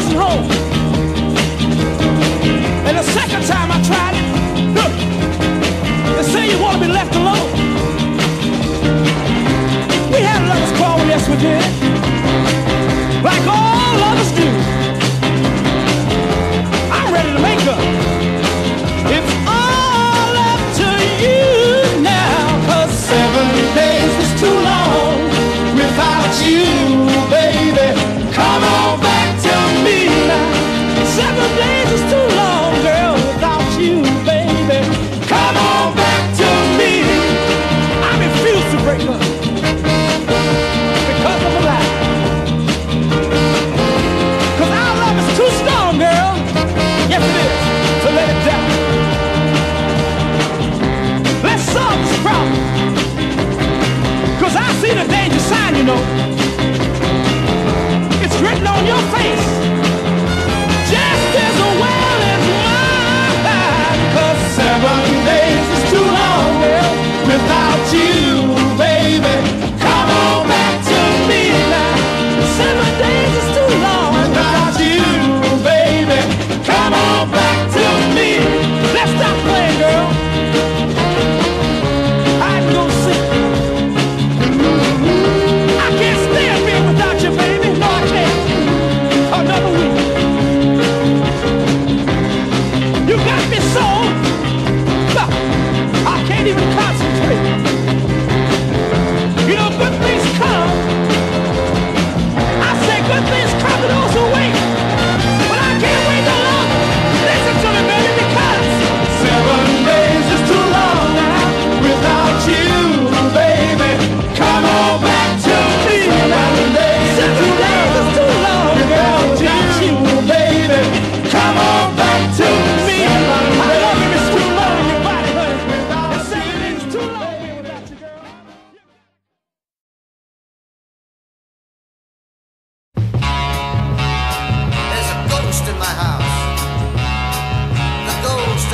wasn't home. And the second time I tried it, look, they say you want to be left alone. We had a lover's quarrel, yes we did.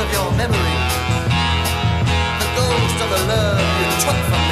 of your memory, the ghost of the love you took from me.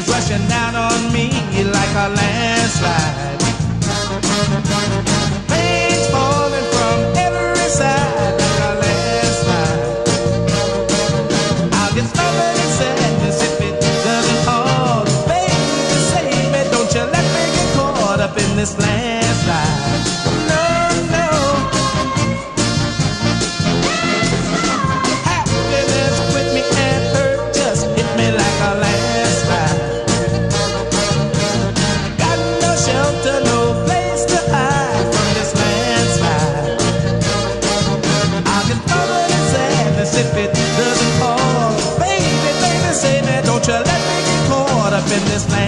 is rushing down on me like a landslide. Pain's falling from every side like a landslide. I'll get stubborn and sadness if it doesn't all. Baby, save me. Don't you let me get caught up in this land. in this land.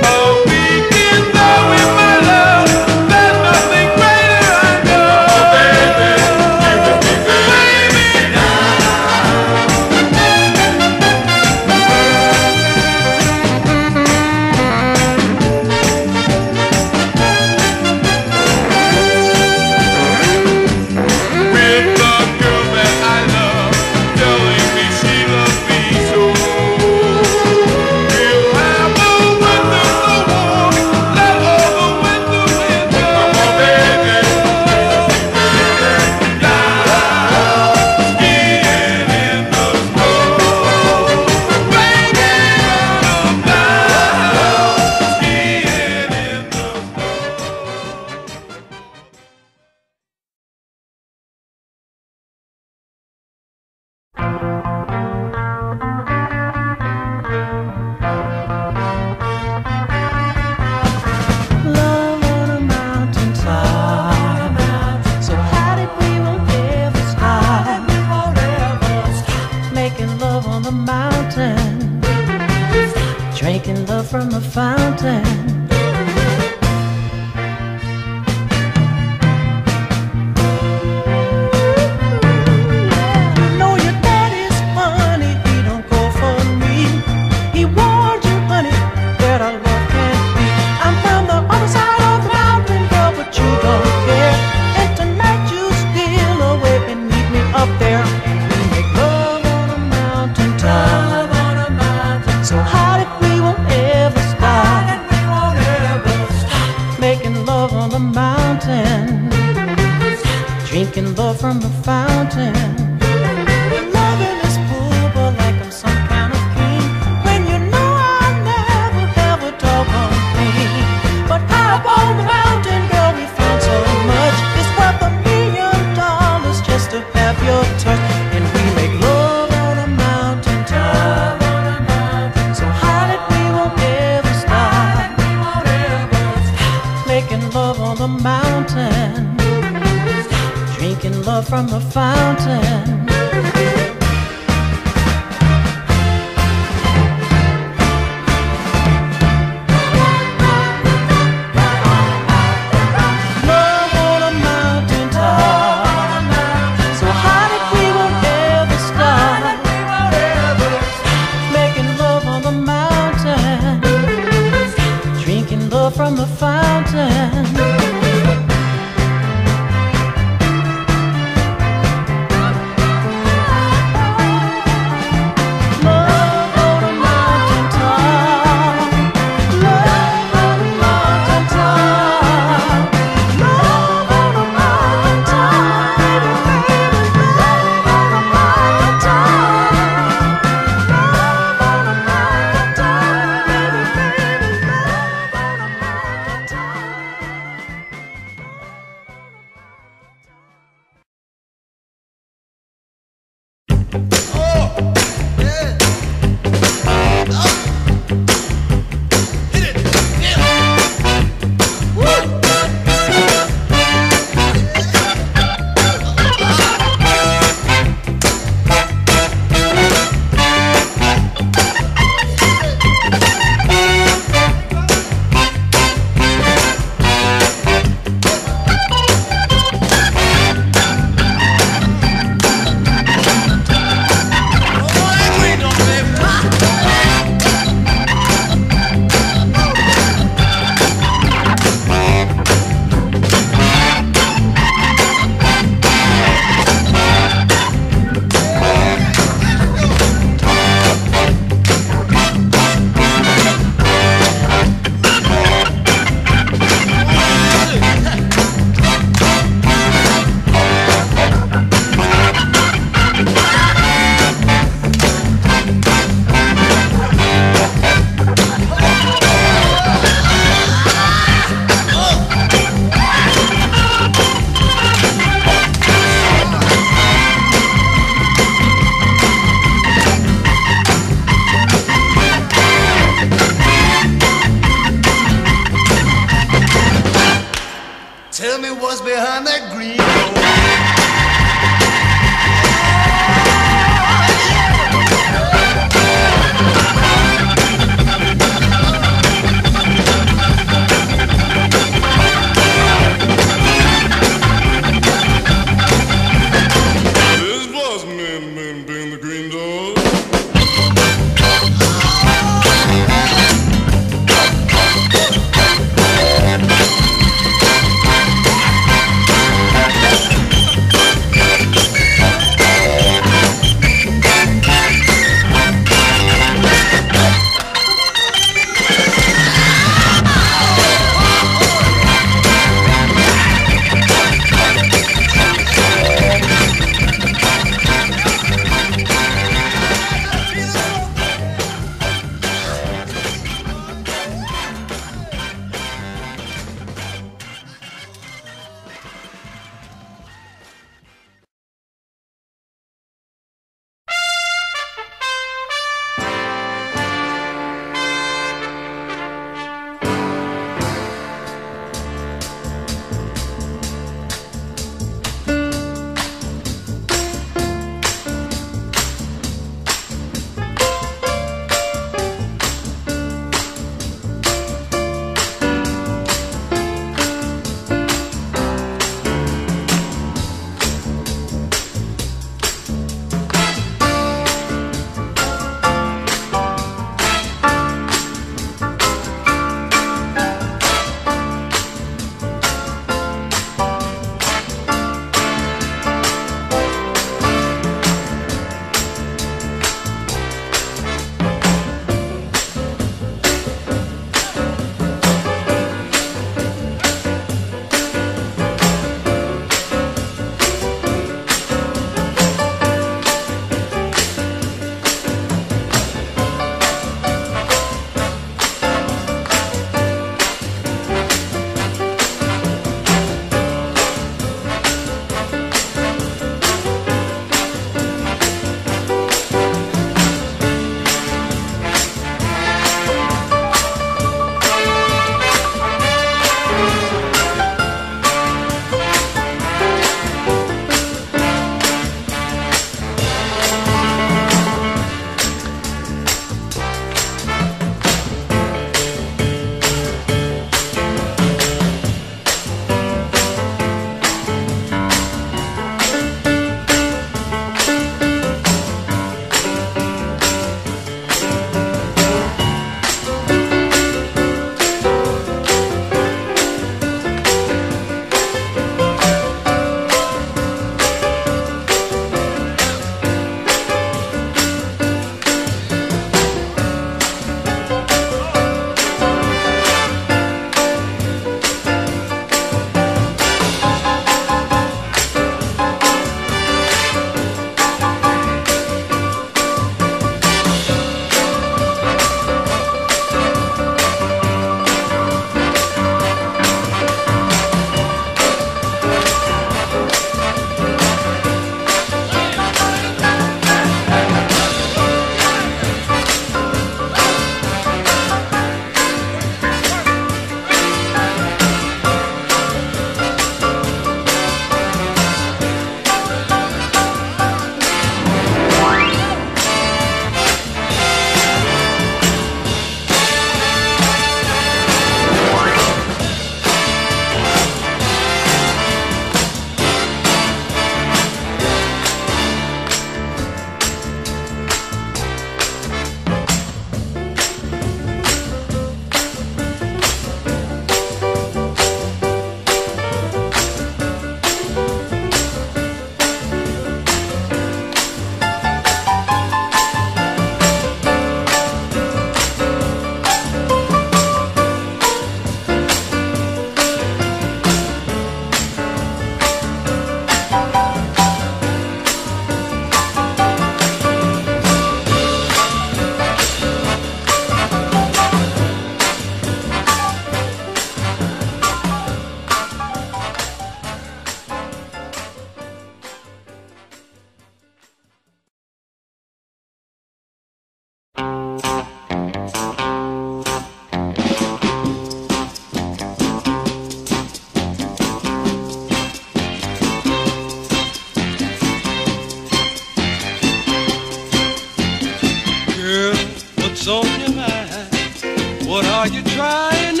Are you trying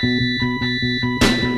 Thank you.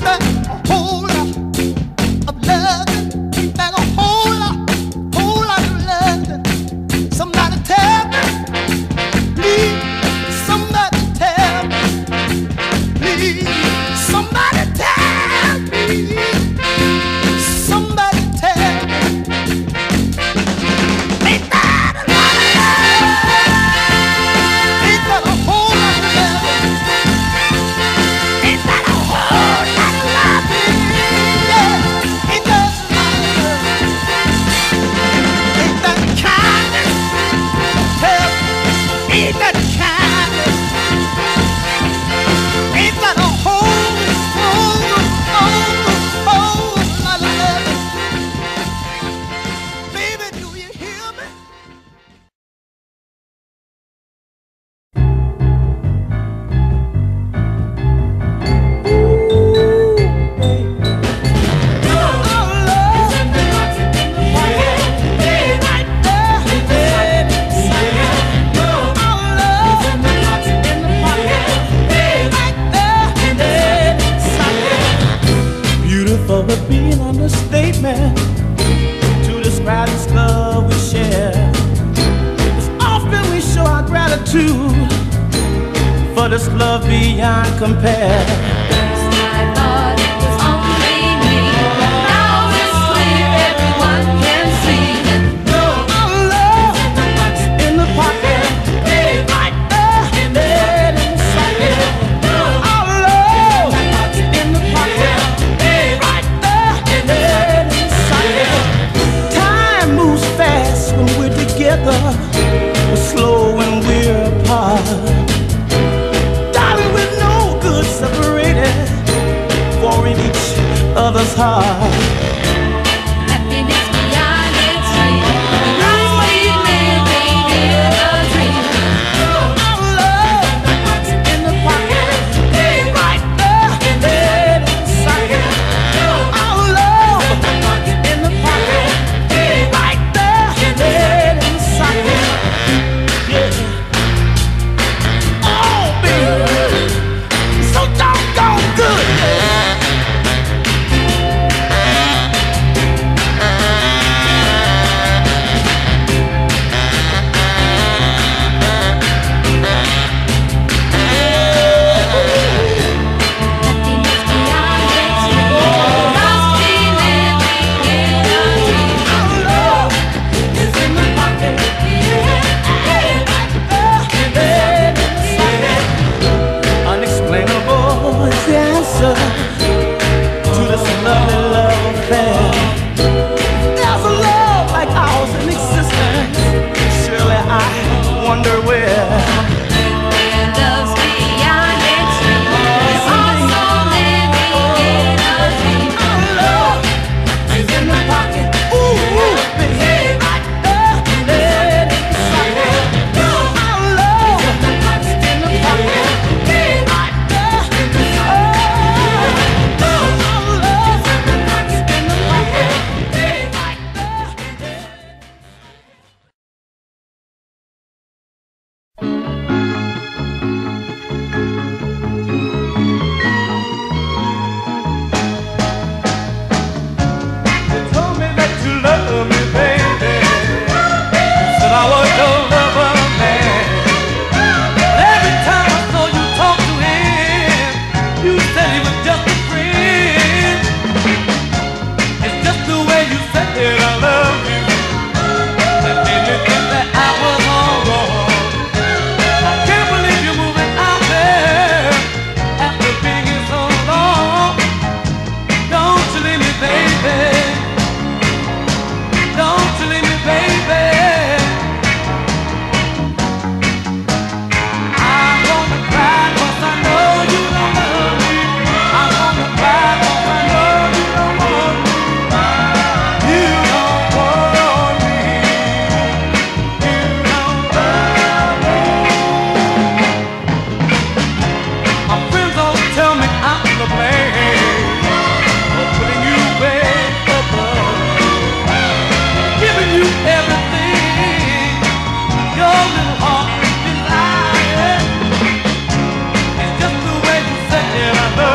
That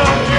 love.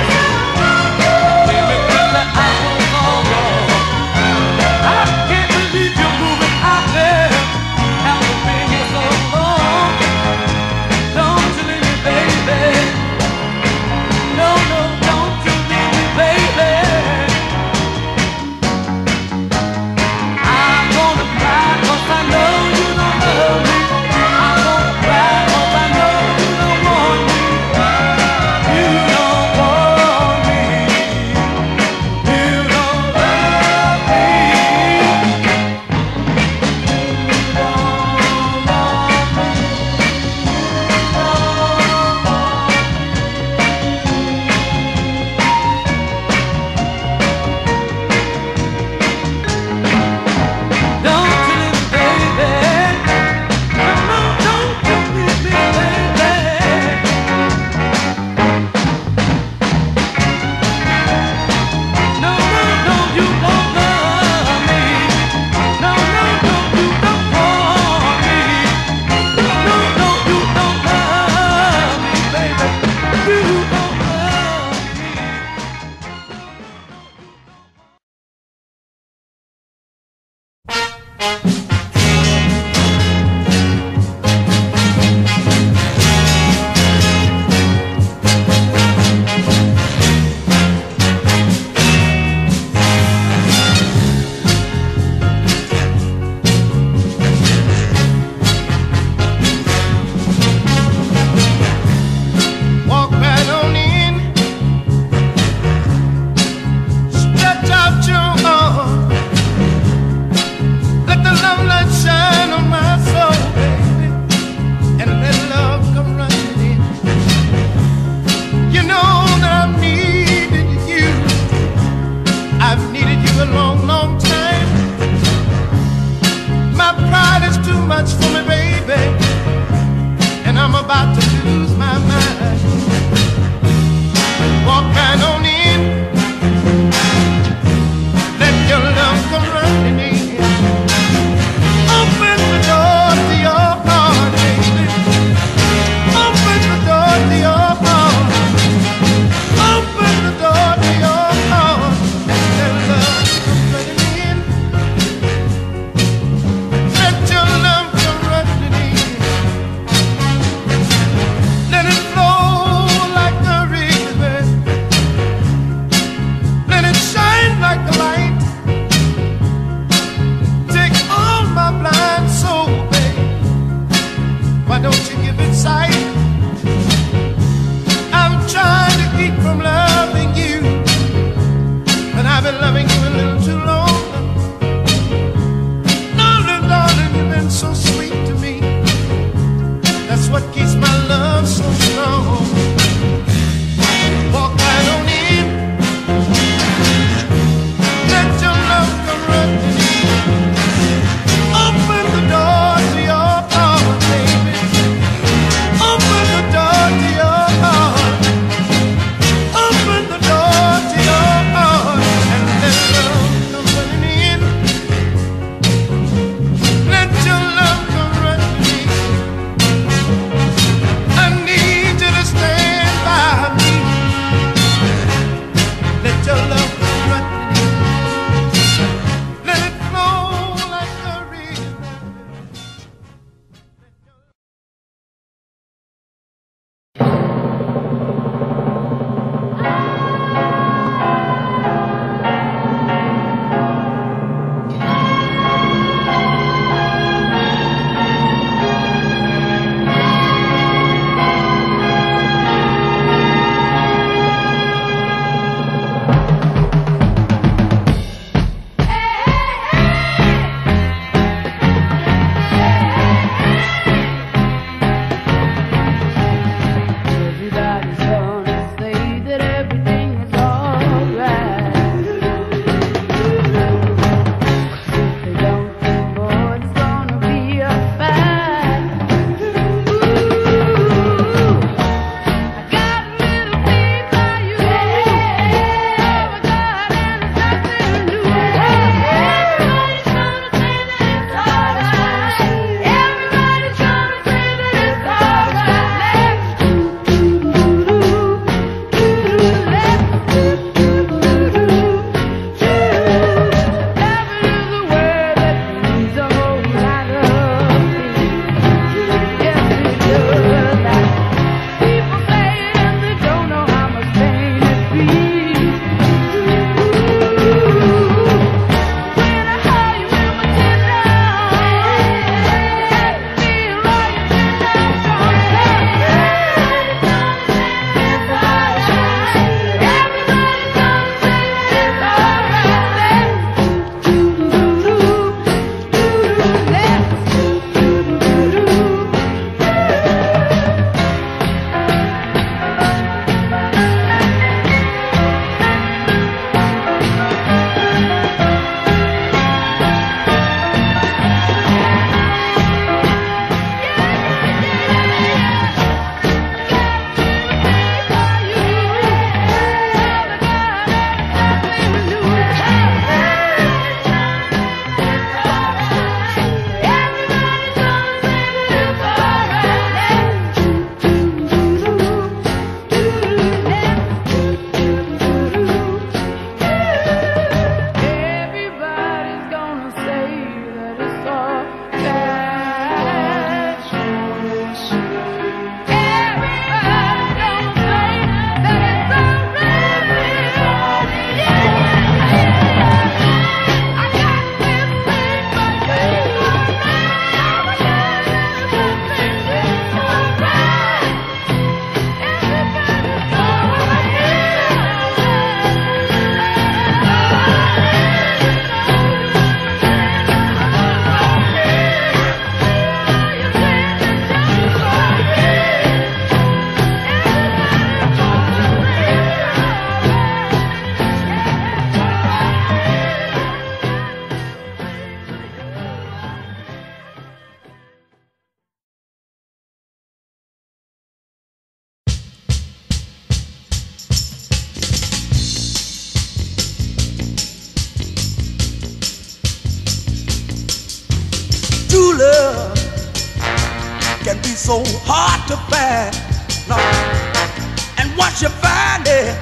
Once you find it,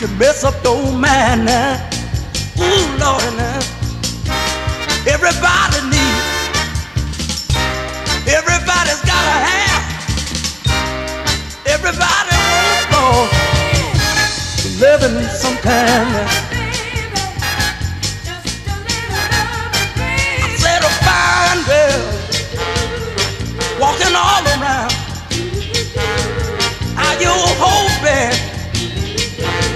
can mess up your mind now. Ooh, Lord, now. Everybody needs, everybody's gotta have, everybody wants Lord. Living sometime now. I said a fine girl walking all around. You hoping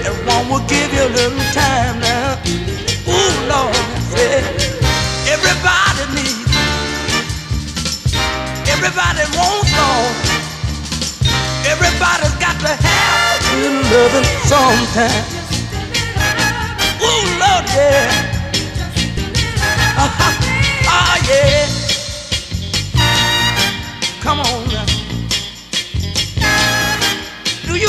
that one will give you a little time now? Ooh, Lord, said everybody needs, everybody wants Lord. Everybody's got to have a little loving sometime. Ooh, Lord, yeah. Ah, yeah. Come on now.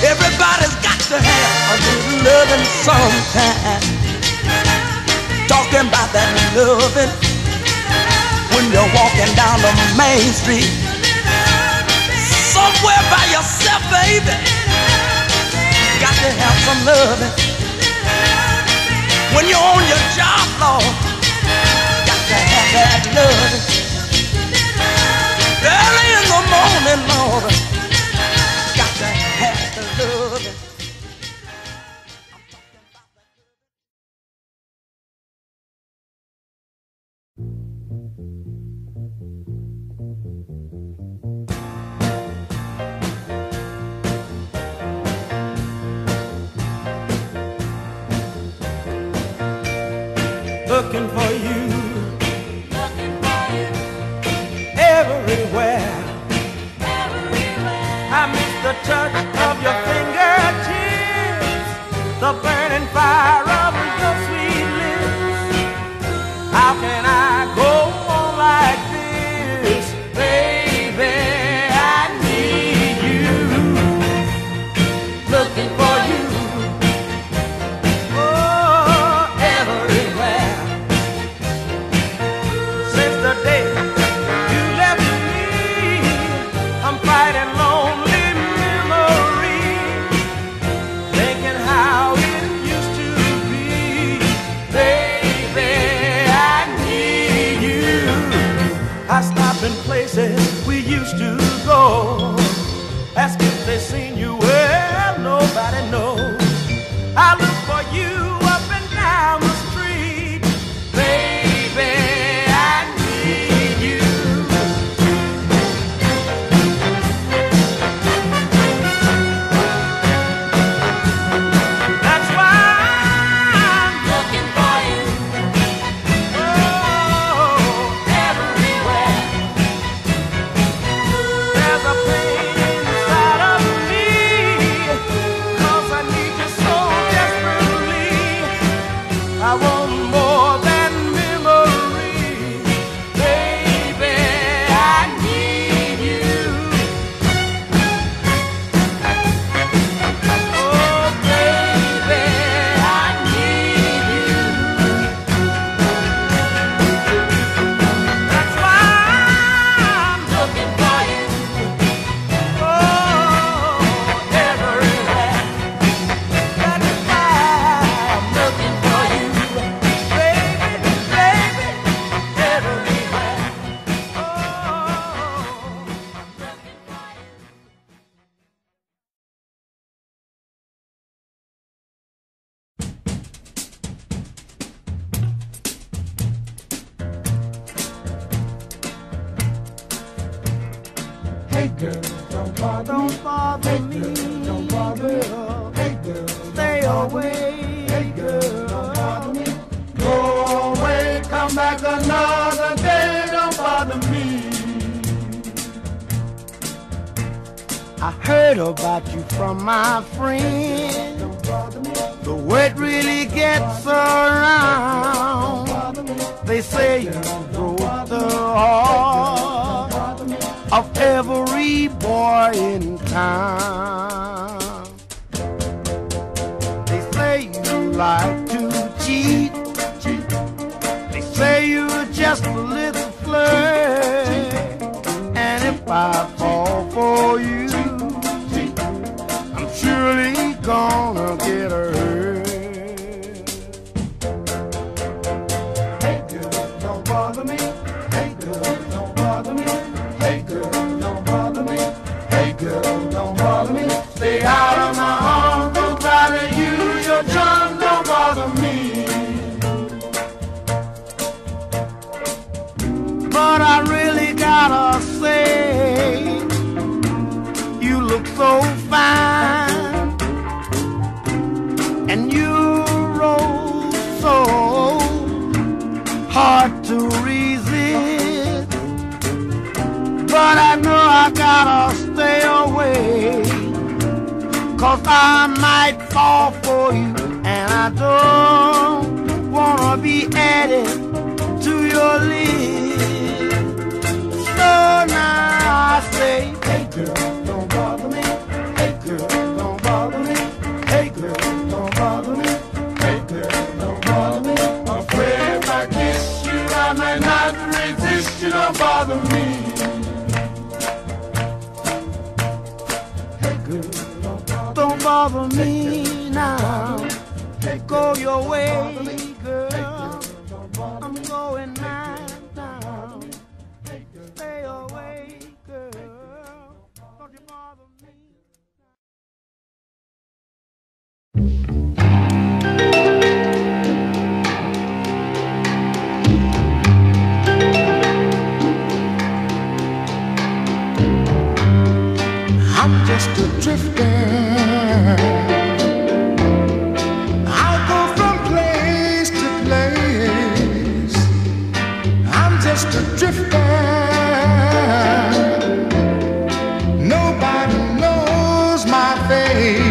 Everybody's got to have a little loving sometime. Talking about that loving when you're walking down the main street. Somewhere by yourself, baby. Got to have some loving. When you're on your job, Lord, got to have that loving. Early in the morning, Lord, my friend. The word really gets around. They say you broke the heart of every boy in town. They say you like to cheat. They say you're just a little flirt. And if I fall for you gonna get her. I might fall for you, and I don't wanna be added to your list. So now I say. bother me now. Take all your way. face